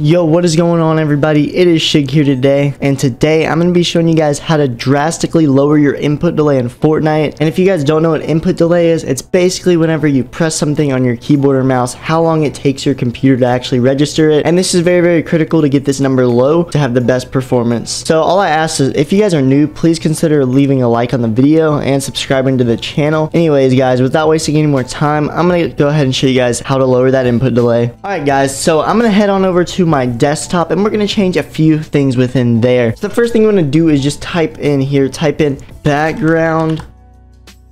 Yo, what is going on everybody? It is Sshig here today, and today I'm going to be showing you guys how to drastically lower your input delay in Fortnite. And if you guys don't know what input delay is, it's basically whenever you press something on your keyboard or mouse, how long it takes your computer to actually register it. And this is very, very critical to get this number low to have the best performance. So all I ask is, if you guys are new, please consider leaving a like on the video and subscribing to the channel. Anyways, guys, without wasting any more time, I'm going to go ahead and show you guys how to lower that input delay. Alright guys, so I'm going to head on over to my desktop and we're going to change a few things within there. So the first thing I'm going to do is just type in here, type in background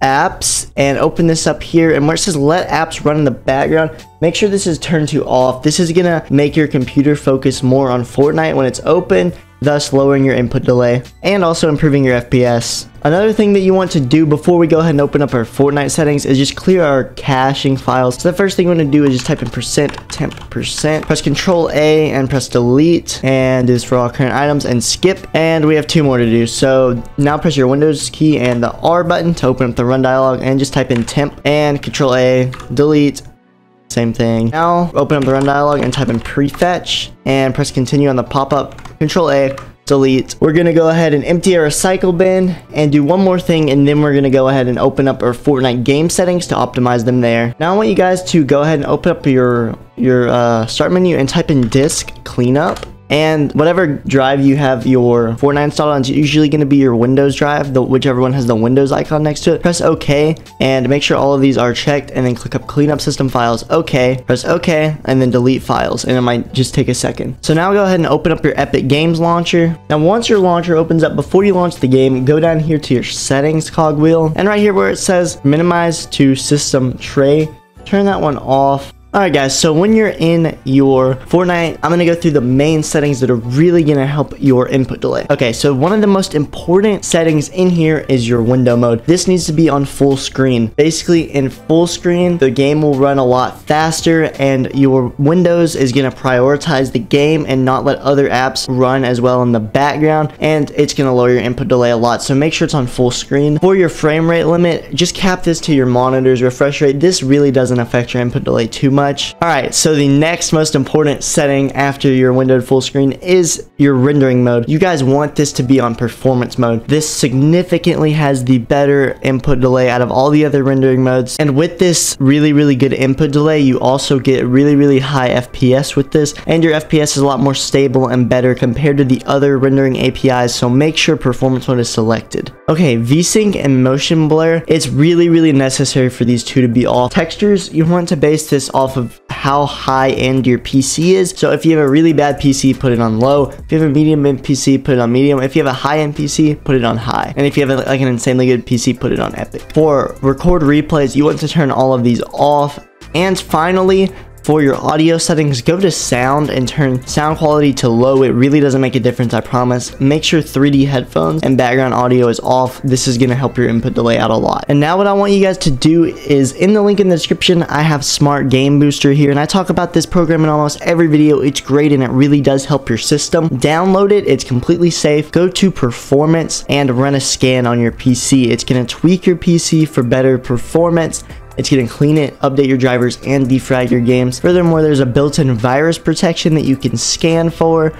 apps and open this up here and where it says let apps run in the background make sure this is turned to off this is gonna make your computer focus more on Fortnite when it's open thus lowering your input delay and also improving your FPS. Another thing that you want to do before we go ahead and open up our Fortnite settings is just clear our caching files. So the first thing you want to do is just type in percent temp percent, press control A and press delete and do this for all current items and skip and we have two more to do. So now press your Windows key and the R button to open up the run dialog and just type in temp and control A, delete, same thing. Now open up the run dialog and type in prefetch and press continue on the pop-up Control A, delete. We're to go ahead and empty our recycle bin and do one more thing and then we're to go ahead and open up our Fortnite game settings to optimize them there. Now I want you guys to go ahead and open up your your uh, start menu and type in disk cleanup and whatever drive you have your Fortnite installed on, it's usually going to be your Windows drive, the, whichever one has the Windows icon next to it. Press OK and make sure all of these are checked and then click up cleanup system files. OK, press OK and then delete files and it might just take a second. So now go ahead and open up your Epic Games launcher. Now once your launcher opens up, before you launch the game, go down here to your settings cogwheel and right here where it says minimize to system tray, turn that one off Alright guys, so when you're in your Fortnite, I'm going to go through the main settings that are really going to help your input delay. Okay, so one of the most important settings in here is your window mode. This needs to be on full screen. Basically, in full screen, the game will run a lot faster and your Windows is going to prioritize the game and not let other apps run as well in the background and it's going to lower your input delay a lot. So make sure it's on full screen. For your frame rate limit, just cap this to your monitor's refresh rate. This really doesn't affect your input delay too much much. Alright, so the next most important setting after your windowed full screen is your rendering mode. You guys want this to be on performance mode. This significantly has the better input delay out of all the other rendering modes. And with this really, really good input delay, you also get really, really high FPS with this. And your FPS is a lot more stable and better compared to the other rendering APIs. So make sure performance mode is selected. Okay, VSync and motion blur, it's really, really necessary for these two to be off. Textures, you want to base this off of how high end your PC is. So if you have a really bad PC, put it on low. If you have a medium end PC, put it on medium. If you have a high end PC, put it on high. And if you have like an insanely good PC, put it on epic. For record replays, you want to turn all of these off. And finally, for your audio settings, go to sound and turn sound quality to low. It really doesn't make a difference, I promise. Make sure 3D headphones and background audio is off. This is to help your input delay out a lot. And now what I want you guys to do is in the link in the description, I have Smart Game Booster here. And I talk about this program in almost every video. It's great and it really does help your system. Download it. It's completely safe. Go to performance and run a scan on your PC. It's to tweak your PC for better performance it's going to clean it, update your drivers, and defrag your games. Furthermore, there's a built-in virus protection that you can scan for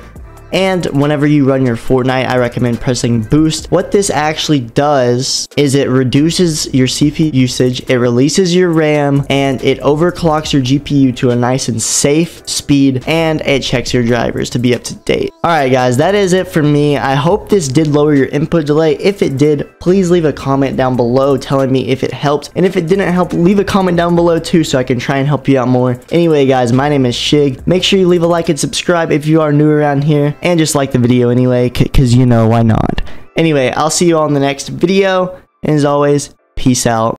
and whenever you run your Fortnite, I recommend pressing boost. What this actually does is it reduces your CPU usage, it releases your RAM, and it overclocks your GPU to a nice and safe speed, and it checks your drivers to be up to date. Alright guys, that is it for me. I hope this did lower your input delay. If it did, please leave a comment down below telling me if it helped. And if it didn't help, leave a comment down below too so I can try and help you out more. Anyway guys, my name is Sshig. Make sure you leave a like and subscribe if you are new around here and just like the video anyway, because you know, why not? Anyway, I'll see you all in the next video, and as always, peace out.